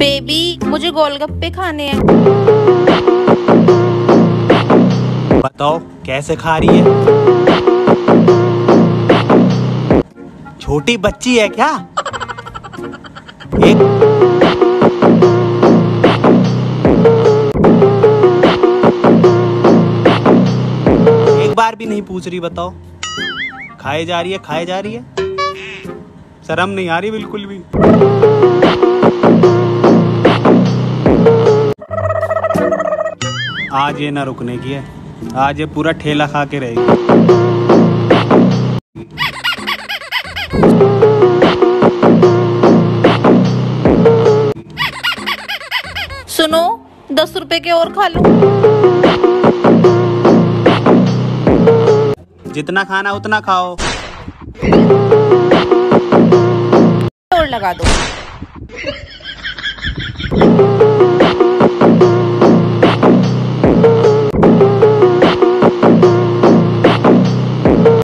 Baby, मुझे गोलगप्पे खाने हैं। बताओ, कैसे खा रही है? छोटी बच्ची है क्या? एक बार भी नहीं पूछ रही, बताओ। खाए जा रही है, खाए जा रही है? शर्म नहीं आ रही बिल्कुल भी। आज ये ना रुकने की है। आज ये पूरा ठेला खा के रहेगी सुनो दस रुपए के और खा लो। जितना खाना उतना खाओ। और लगा दो।